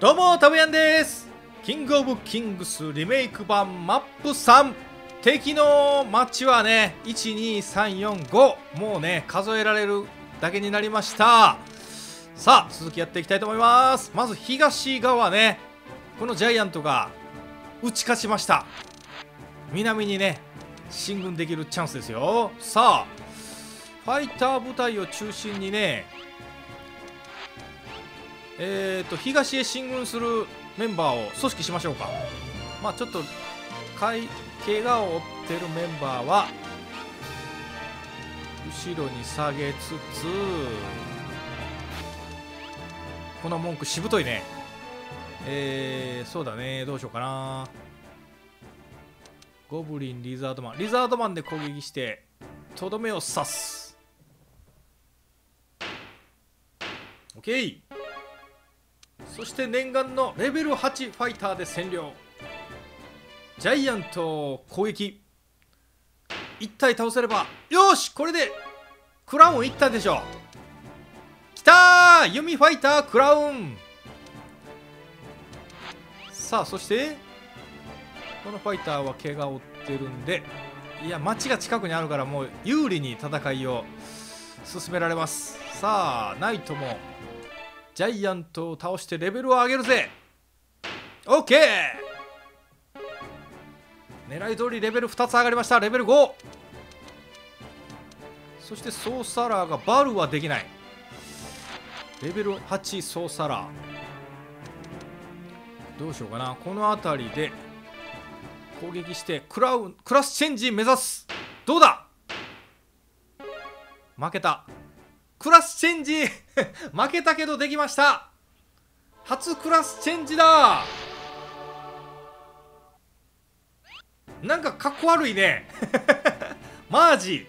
どうもタブヤンです。キングオブキングスリメイク版マップ3敵の街はね12345もうね数えられるだけになりました。さあ続きやっていきたいと思います。まず東側ねこのジャイアントが打ち勝ちました。南にね進軍できるチャンスですよ。さあファイター部隊を中心にねえーと東へ進軍するメンバーを組織しましょうか。まあちょっと怪怪我を負ってるメンバーは後ろに下げつつこの文句しぶといね。えー、そうだね。どうしようかな。ゴブリンリザードマン。リザードマンで攻撃してとどめを刺す。OK そして念願のレベル8ファイターで占領。ジャイアント攻撃。1体倒せればよしこれでクラウンいったでしょきたー弓ファイタークラウン。さあそしてこのファイターは怪我を負ってるんでいや街が近くにあるからもう有利に戦いを進められます。さあナイトもジャイアントを倒してレベルを上げるぜ。OK 狙い通りレベル2つ上がりました。レベル5そしてソーサラーがバルはできない。レベル8ソーサラー。どうしようかな。この辺りで攻撃してクラウンクラスチェンジ目指す。どうだ？負けた。クラスチェンジ。負けたけどできました。初クラスチェンジだ。なんかかっこ悪いね。マージ。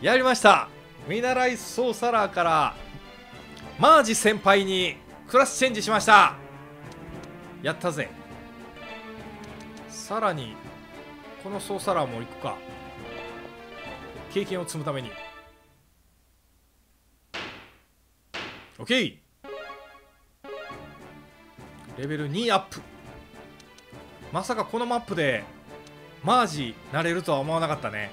やりました。見習いソーサラーから。マージ先輩にクラスチェンジしました。やったぜ。さらにこのソーサラーも行くか。経験を積むために。OK レベル2アップ。まさかこのマップでマージなれるとは思わなかったね。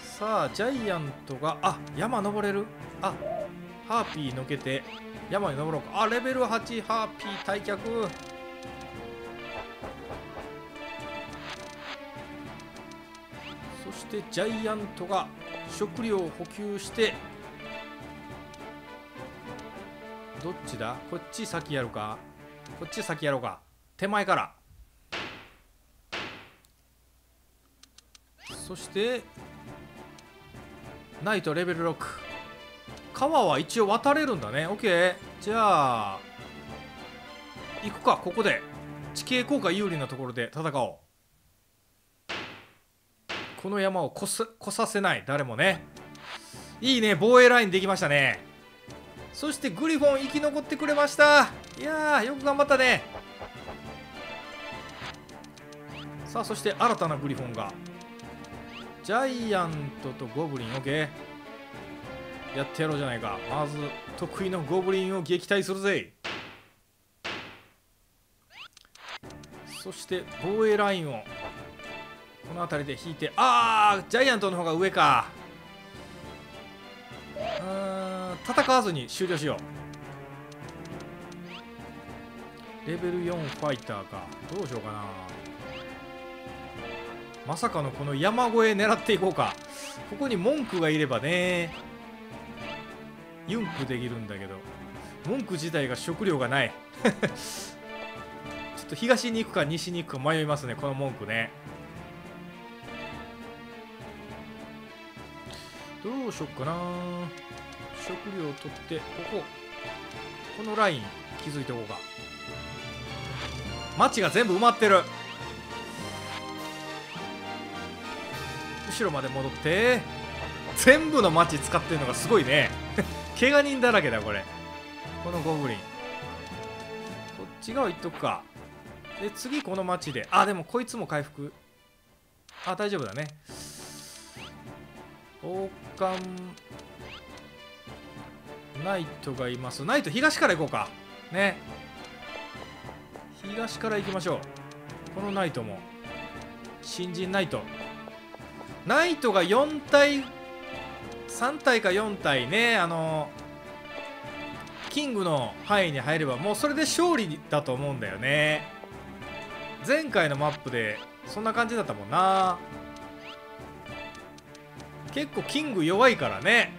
さあジャイアントがあ山登れる？あハーピーのけて山に登ろうか。あレベル8ハーピー退却。そしてジャイアントが食料を補給してどっちだ？こっち先やるか？こっち先やろうか？手前から。そしてナイトレベル6川は一応渡れるんだね。OK じゃあ行くかここで。地形効果有利なところで戦おう。この山を越す越させない。誰もね。いいね。防衛ラインできましたね。そしてグリフォン生き残ってくれました。いやーよく頑張ったね。さあそして新たなグリフォンが。ジャイアントとゴブリン。OK やってやろうじゃないか。まず得意のゴブリンを撃退するぜ。そして防衛ラインをこの辺りで引いて。あージャイアントの方が上か。戦わずに終了しよう。レベル4ファイターか。どうしようかな。まさかのこの山越え狙っていこうか。ここに文句がいればね。ユンプできるんだけど。文句自体が食料がない。ちょっと東に行くか西に行くか迷いますねこの文句ね。どうしよっかな。食料を取ってここ。このライン築いておこうか。町が全部埋まってる。後ろまで戻って。全部の町使ってるのがすごいね。怪我人だらけだこれ。このゴブリン。こっち側行っとくか。で次この町で。あでもこいつも回復。あ大丈夫だね。王冠。ナイトがいます。ナイト東から行こうか。ね。東から行きましょう。このナイトも。新人ナイト。ナイトが4体3体か4体ね。あのキングの範囲に入ればもうそれで勝利だと思うんだよね。前回のマップでそんな感じだったもんな。結構キング弱いからね。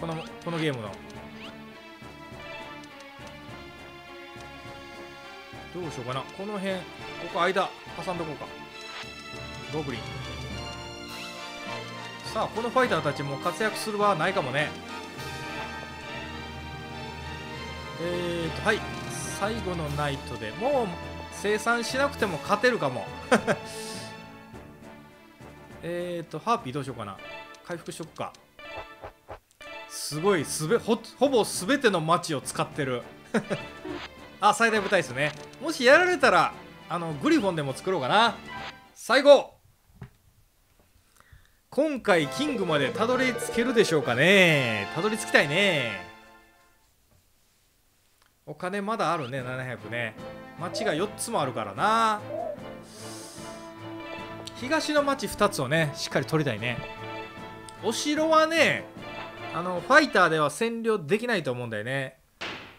このこのゲームの。どうしようかな。この辺ここ間挟んどこうか。ゴブリン。さあこのファイターたちも活躍する場はないかもね。えーとはい。最後のナイトでもう生産しなくても勝てるかも。えーとハーピーどうしようかな。回復しとくか。すごいすべほほぼ全ての街を使ってる。あ最大部隊ですね。もしやられたらあのグリフォンでも作ろうかな。最後。今回キングまでたどり着けるでしょうかね。たどり着きたいね。お金まだあるね700ね。町が4つもあるからな。東の町2つをねしっかり取りたいね。お城はねあのファイターでは占領できないと思うんだよね。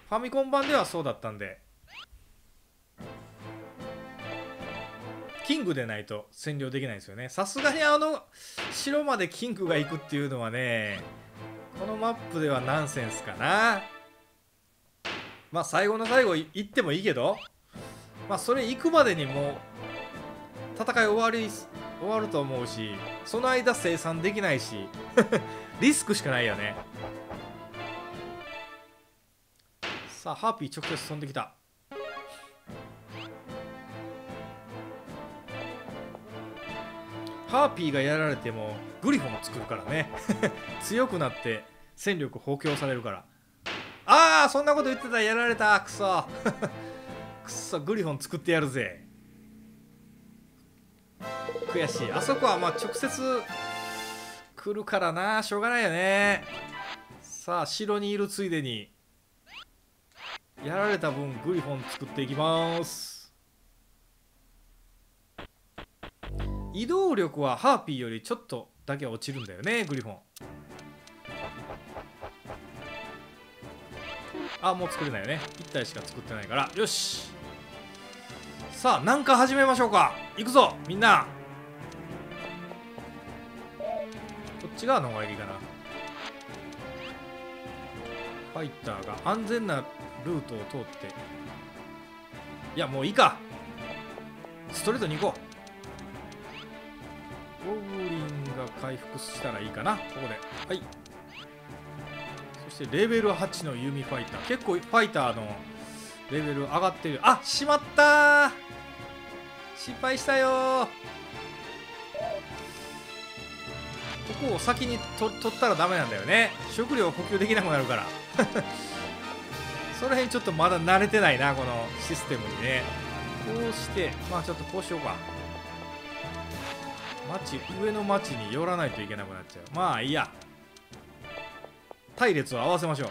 ファミコン版ではそうだったんで。キングでないと占領できないですよね。さすがにあの城までキングが行くっていうのはねこのマップではナンセンスかな。まあ最後の最後行ってもいいけど。まあそれ行くまでにもう戦い終わり終わると思うしその間生産できないし リスクしかないよね。さあハーピー直接飛んできた。ハーピーがやられてもグリフォンを作るからね。強くなって戦力補強されるから。ああそんなこと言ってたやられたくそくそグリフォン作ってやるぜ。悔しい。あそこはまあ直接来るからなしょうがないよね。さあ城にいるついでに。やられた分グリフォン作っていきます。移動力はハーピーよりちょっとだけ落ちるんだよねグリフォン。あもう作れないよね。1体しか作ってないから。よし。さあなんか始めましょうか。行くぞみんな。こっち側の方がいいかな。ファイターが安全なルートを通って。いやもういいか。ストレートに行こう。ゴブリンが回復したらいいかな。ここで。はい。そしてレベル8の弓ファイター。結構ファイターのレベル上がってる。あしまった失敗したよここを先にと取ったらダメなんだよね。食料補給できなくなるから。その辺ちょっとまだ慣れてないなこのシステムにね。こうしてまあちょっとこうしようか。町上の町に寄らないといけなくなっちゃう。まあいいや。隊列を合わせましょう。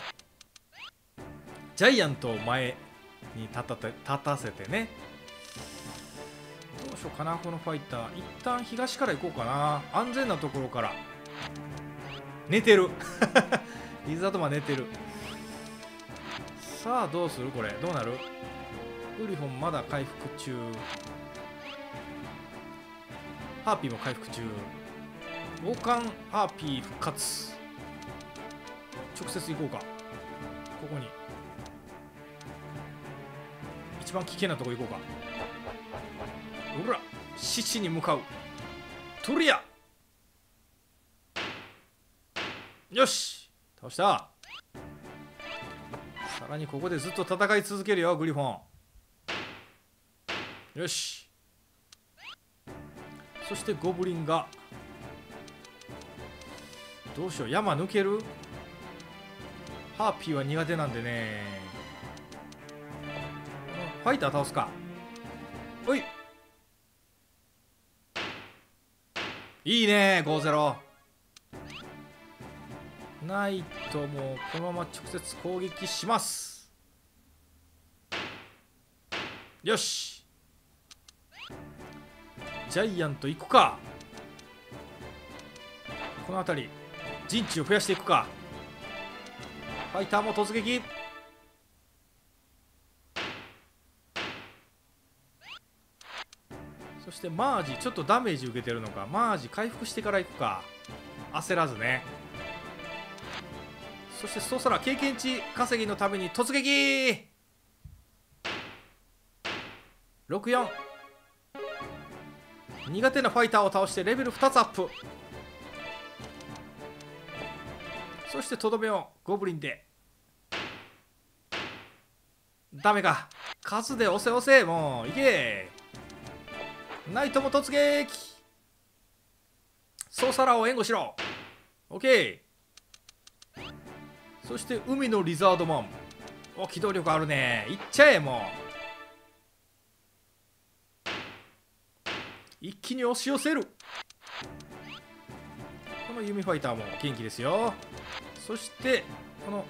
ジャイアントを前に立たて立たせてね。どうしようかなこのファイター。一旦東から行こうかな。安全なところから。寝てる。リザードマン寝てる。さあどうするこれ？どうなる？グリフォンまだ回復中。ハーピーも回復中。王冠ハーピー復活。直接行こうか。ここに。一番危険なとこ行こうか。ほら獅子に向かう。トリアよし。倒した。にここでずっと戦い続けるよグリフォン。よし。そしてゴブリンがどうしよう山抜ける？ハーピーは苦手なんでね。ファイター倒すか。おい。いいね5-0ナイトもこのまま直接攻撃します。よし。ジャイアント行くか。この辺り陣地を増やしていくか。ファイターも突撃。そしてマージちょっとダメージ受けてるのか。マージ回復してから行くか。焦らずね。そしてそしたら経験値稼ぎのために突撃。64苦手なファイターを倒してレベル2つアップ。そしてとどめをゴブリンで。ダメか。数で押せ押せ。もういけ。ナイトも突撃。ソーサラを援護しろ。オッケー。そして海のリザードマン。お機動力あるね。いっちゃえもう。一気に押し寄せる。この弓ファイターも元気ですよ。そしてこの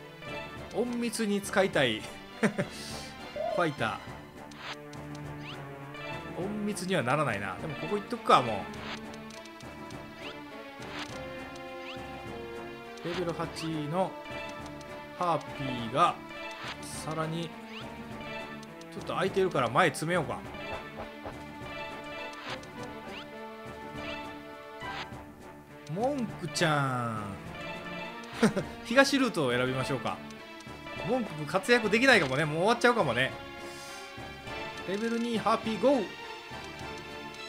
隠密に使いたい ファイター。隠密にはならないな。でもここ行っとくかもう。レベル8のハーピーがさらにちょっと空いてるから前詰めようか。モンクちゃん。東ルートを選びましょうか。モンク活躍できないかもね。もう終わっちゃうかもね。レベル2ハッピーゴー。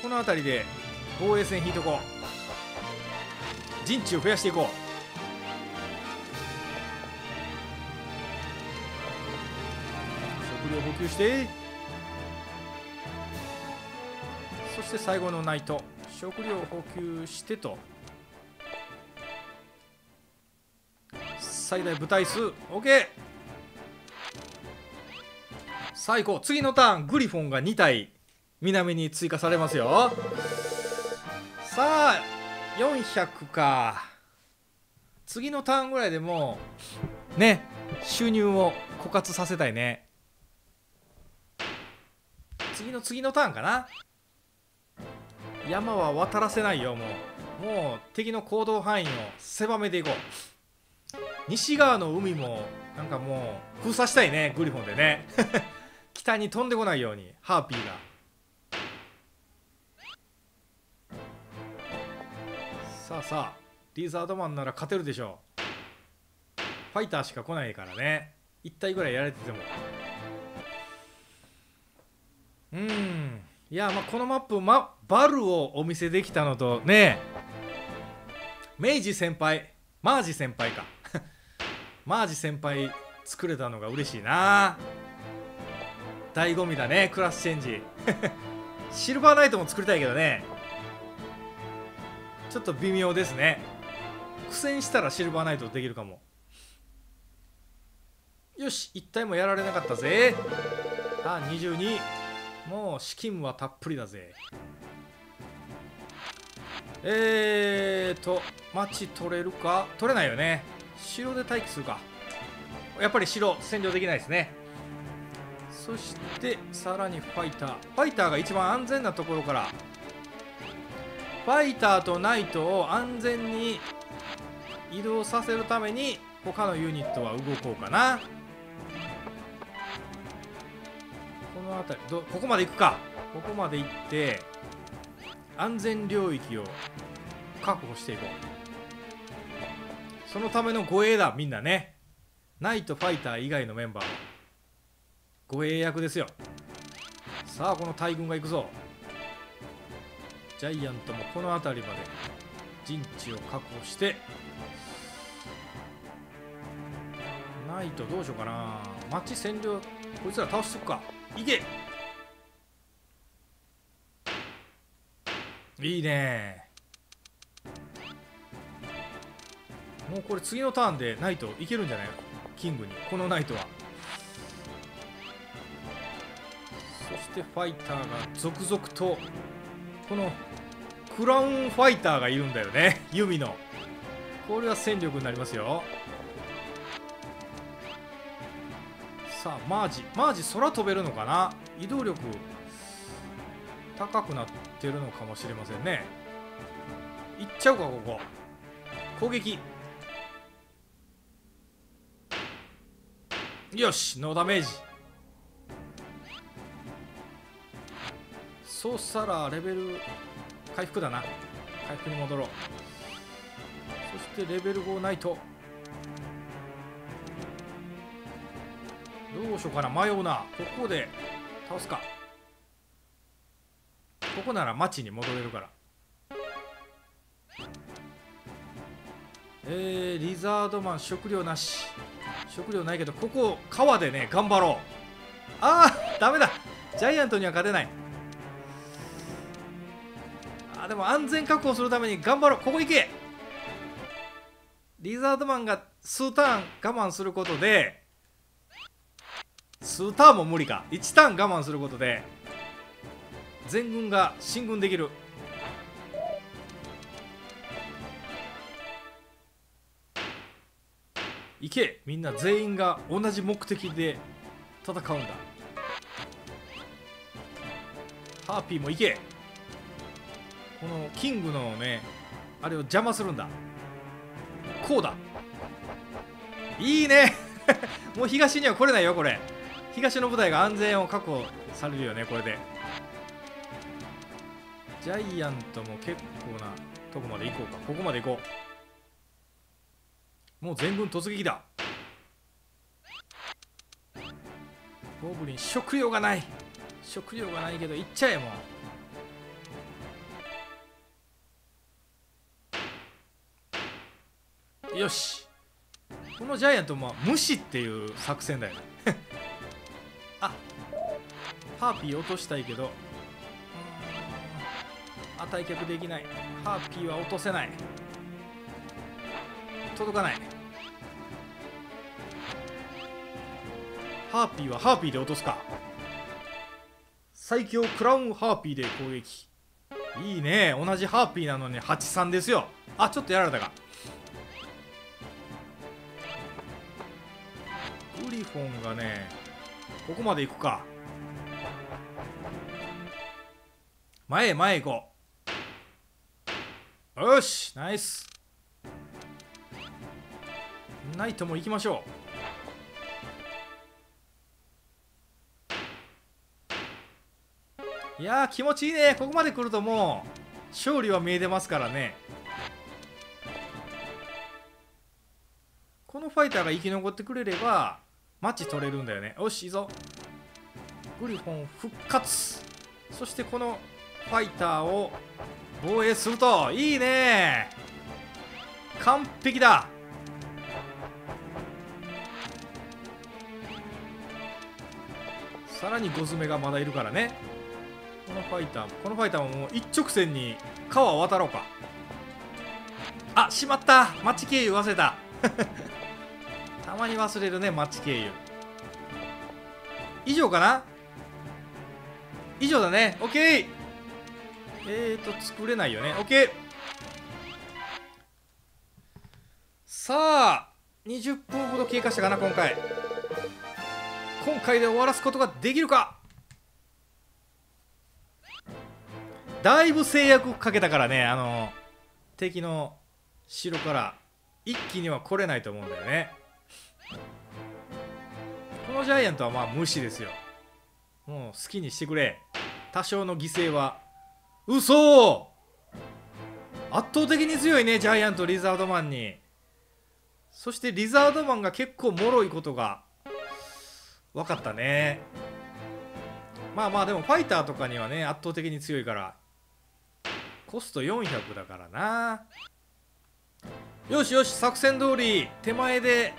この辺りで防衛線引いとこう。陣地を増やしていこう。食料補給して。そして最後のナイト。食料を補給してと。最大部隊数。OK さあ行こう次のターン。グリフォンが2体。南に追加されますよ。さあ400か。次のターンぐらいでもね収入を枯渇させたいね。次の次のターンかな。山は渡らせないよもう。もう敵の行動範囲を狭めていこう。西側の海もなんかもう封鎖したいねグリフォンでね。北に飛んでこないようにハーピーが。さあさあリザードマンなら勝てるでしょう。ファイターしか来ないからね。1体ぐらいやられてても。うん。いやまあこのマップ、ま、バルをお見せできたのとね。明治先輩マージ先輩か。マージ先輩作れたのが嬉しいな。醍醐味だねクラスチェンジ。シルバーナイトも作りたいけどね。ちょっと微妙ですね。苦戦したらシルバーナイトできるかも。よし1体もやられなかったぜ。あ22もう資金はたっぷりだぜ。えーと町取れるか？取れないよね。城で待機するか。やっぱり城占領できないですね。そしてさらにファイター。ファイターが一番安全なところから。ファイターとナイトを安全に移動させるために他のユニットは動こうかな。の辺りどここまで行くか。ここまで行って安全領域を確保していこう。そのための護衛だみんなね。ナイトファイター以外のメンバー。護衛役ですよ。さあこの大軍が行くぞ。ジャイアントもこの辺りまで。陣地を確保して。ナイトどうしようかな。町占領こいつら倒しとくか。いけ。いいね。もうこれ次のターンでナイトいけるんじゃない？キングに。このナイトは。そしてファイターが続々とこのクラウンファイターがいるんだよね。弓の。これは戦力になりますよ。さあマージマージ空飛べるのかな？移動力高くなってるのかもしれませんね。いっちゃうかここ。攻撃。よしノーダメージ。そうしたらレベル回復だな。回復に戻ろう。そしてレベル5ないと。どうしようかな迷うな。ここで倒すか。ここなら町に戻れるから。えー、リザードマン食料なし。食料ないけどここ川でね頑張ろう。ああダメだ。ジャイアントには勝てない。あでも安全確保するために頑張ろう。ここ行け。リザードマンが数ターン我慢することで数ターンも無理か。1ターン我慢することで全軍が進軍できる。行け。みんな全員が同じ目的で戦うんだ。ハーピーも行け。このキングのねあれを邪魔するんだ。こうだ。いいね。もう東には来れないよこれ。東の部隊が安全を確保されるよねこれで。ジャイアントも結構なとこまで行こうか。ここまで行こう。もう全軍突撃だ。ゴブリン食料がない。食料がないけど行っちゃえもう。よし。このジャイアントも無視っていう作戦だよね。あハーピー落としたいけど。あ退却できない。ハーピーは落とせない。届かない。ハーピーはハーピーで落とすか。最強クラウンハーピーで攻撃。いいね。同じハーピーなのに83ですよ。あちょっとやられたか。グリフォンがねここまで行くか。前へ前へ行こう。よしナイス。ナイトも行きましょう。いや気持ちいいね。ここまで来るともう勝利は見えてますからね。このファイターが生き残ってくれればマッチ取れるんだよね。よしいいぞ。グリフォン復活。そしてこのファイターを防衛すると。いいね。完璧だ。さらにゴズメがまだいるからね。このファイターこのファイターももう一直線に川を渡ろうか。あしまった。町経由忘れた。たまに忘れるね町経由。以上かな？以上だね。OK えーと作れないよね。OK さあ20分ほど経過したかな今回。今回で終わらすことができるか？だいぶ制約かけたからねあの敵の城から一気には来れないと思うんだよね。このジャイアントはまあ無視ですよ。もう好きにしてくれ。多少の犠牲は。嘘！圧倒的に強いねジャイアントリザードマンに。そしてリザードマンが結構脆いことが。分かったね。まあまあでもファイターとかにはね圧倒的に強いから。コスト400だからな。よしよし作戦通り手前で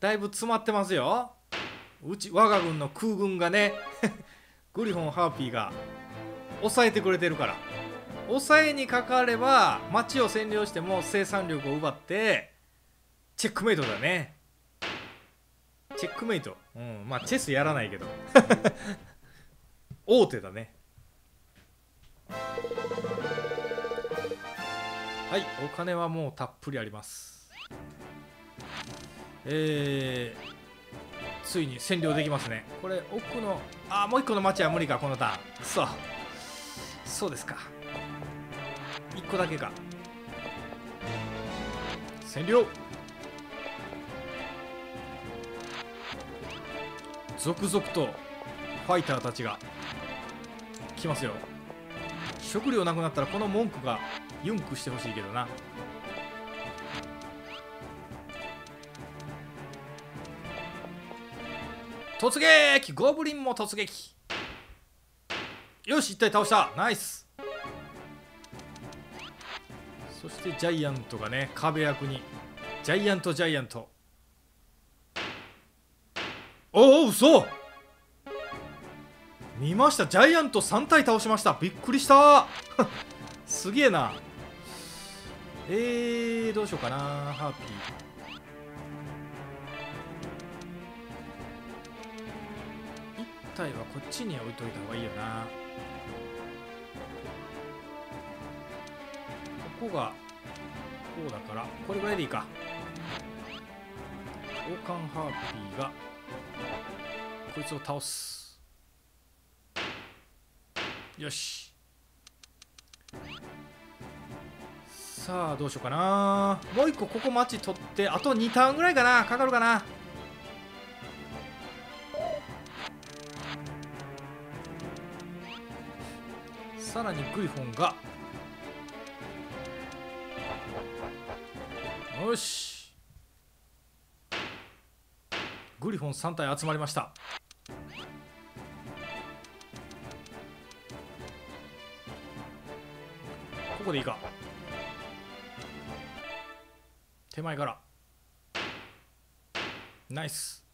だいぶ詰まってますよ。うち我が軍の空軍がね グリフォンハーピーが抑えてくれてるから。抑えにかかれば町を占領しても生産力を奪ってチェックメイトだね。チェックメイト。うんまあチェスやらないけど。大手だね。はいお金はもうたっぷりあります。えついに占領できますね。これ奥のあもう一個の町は無理かこのターン。くそそうですか。1個だけか。占領。続々とファイターたちが来ますよ。食料なくなったらこの文句がユンクしてほしいけどな。突撃！ゴブリンも突撃！よし一体倒した！ナイス！そしてジャイアントがね壁役に。ジャイアントジャイアント。おお嘘！見ました！ジャイアント3体倒しました！びっくりした！すげえな。えー、どうしようかな。ハーピー。体はこっちに置いといた方がいいよな。ここがこうだからこれぐらいでいいか。交換ハーピーがこいつを倒す。よし。さあどうしようかな。もう一個ここマッチ取ってあと2ターンぐらいかな。かかるかな。さらにグリフォンが。よし。グリフォン3体集まりました。ここでいいか。手前から。ナイス。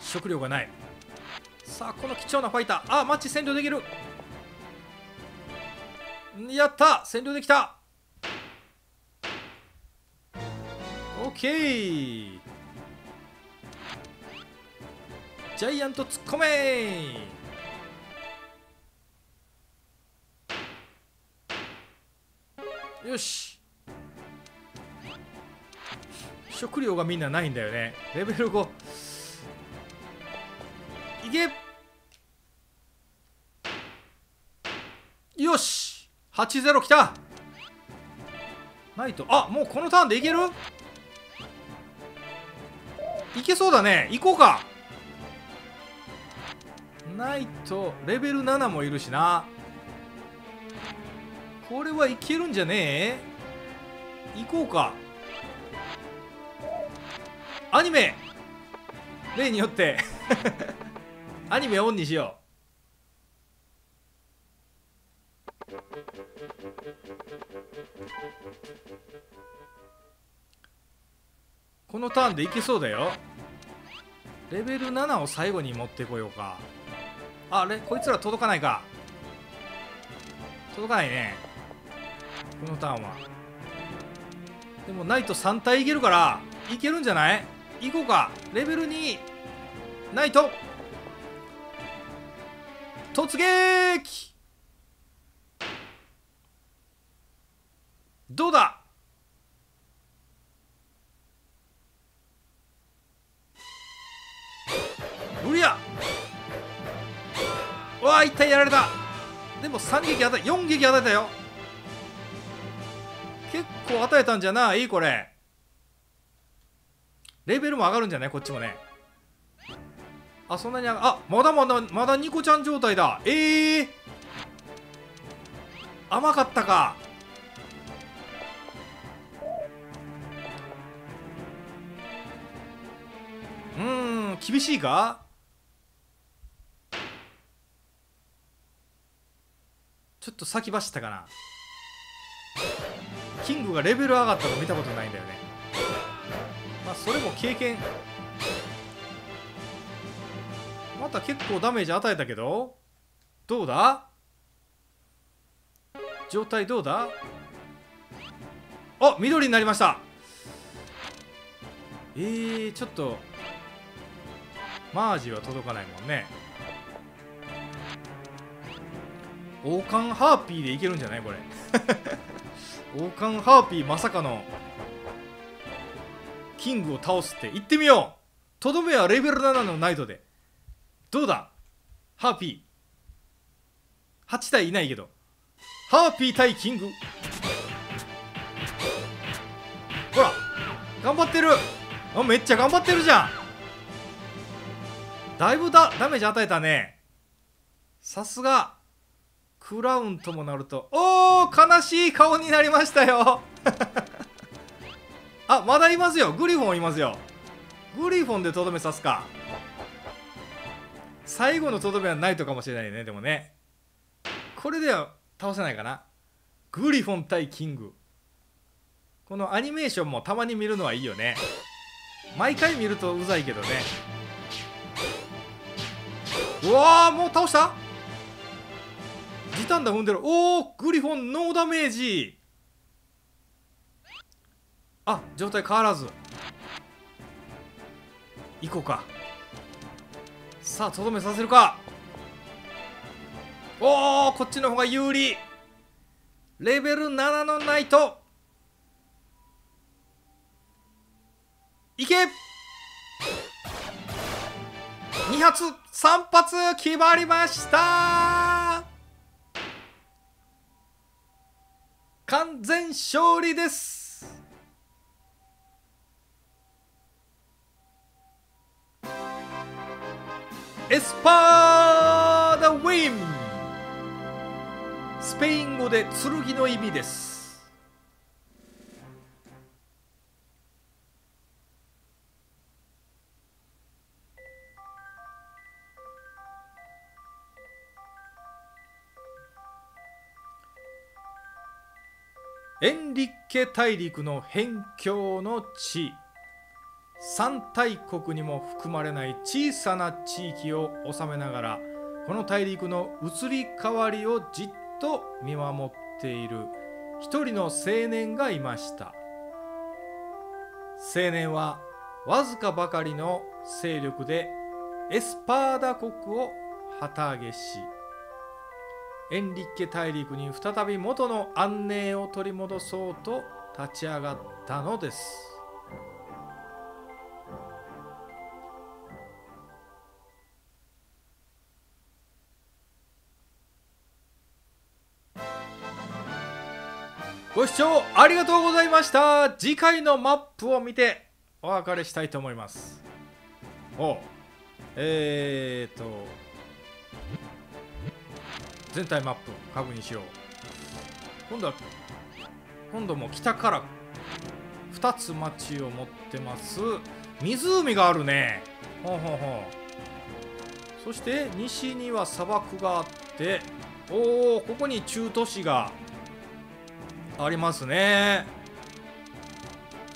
食料がない。さあこの貴重なファイター。あマッチ占領できる。やった！占領できた！オッケー。ジャイアント突っ込め！よし。食料がみんなないんだよね。レベル5よし80きた。ナイト。あもうこのターンでいける？いけそうだね。行こうか。ナイトレベル7もいるしな。これはいけるんじゃねえ？行こうか。アニメ。例によって。アニメオンにしよう。このターンでいけそうだよ。レベル7を最後に持ってこようか。あれ？こいつら届かないか。届かないね。このターンは。でもナイト3体いけるからいけるんじゃない？行こうか。レベル2ナイト。突撃！どうだ？無理や。うわ一体やられた。でも3撃与え4撃与えたよ。結構与えたんじゃない？これ。レベルも上がるんじゃない？こっちもね。あそんなにあまだまだまだニコちゃん状態だ。ええー、甘かったか。うん厳しいか？ちょっと先走ったかな？キングがレベル上がったの見たことないんだよね。まあそれも経験。また結構ダメージ与えたけど。どうだ？状態どうだ？あ緑になりました。えー、ちょっとマージは届かないもんね。王冠ハーピーでいけるんじゃない？これ。王冠ハーピーまさかのキングを倒すって行ってみよう。とどめはレベル7のナイトで。どうだ？ハーピー。8体いないけど。ハーピー対キング。ほら頑張ってる。あめっちゃ頑張ってるじゃんだいぶだダメージ与えたね。さすがクラウンともなると。おー悲しい顔になりましたよ。あまだいますよ。グリフォンいますよ。グリフォンでとどめさすか。最後のとどめはないとかもしれないねでもね。これでは倒せないかな。グリフォン対キング。このアニメーションもたまに見るのはいいよね。毎回見るとうざいけどね。うわーもう倒した？時短だ踏んでる。おおグリフォンノーダメージ。あ状態変わらず。行こうか。さあとどめさせるか。おおこっちの方が有利。レベル7のナイト。いけ！2発3発決まりました。完全勝利です。エスパーダウィン。スペイン語で剣の意味です。大陸の辺境の地。三大国にも含まれない小さな地。域を治めながらこの大陸の移り変わりをじっと見守っている一人の青年がいました青年はわずかばかりの勢力でエスパーダ国を旗揚げしエンリッケ大陸に再び元の安寧を取り戻そうと立ち上がったのです。ご視聴ありがとうございました。次回のマップを見てお別れしたいと思います。おえーと。全体マップ確認しよう。今度は今度も北から2つ町を持ってます。湖があるね。ほうほうほう。そして西には砂漠があっておおここに中都市がありますね。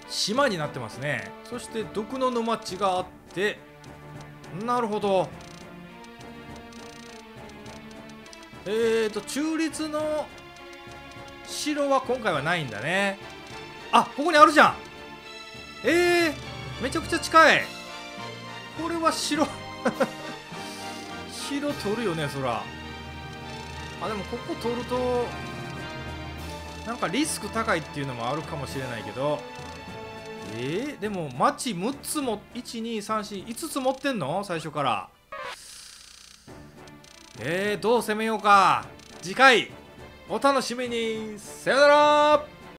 島になってますね。そして毒の沼地があって。なるほど。えーと中立の城は今回はないんだね。あここにあるじゃん。えー、めちゃくちゃ近い。これは城。城取るよねそら。あでもここ取るとなんかリスク高いっていうのもあるかもしれないけど。えー、でも町6つも12345つ持ってんの？最初から。えー、どう攻めようか。次回お楽しみに。さよなら。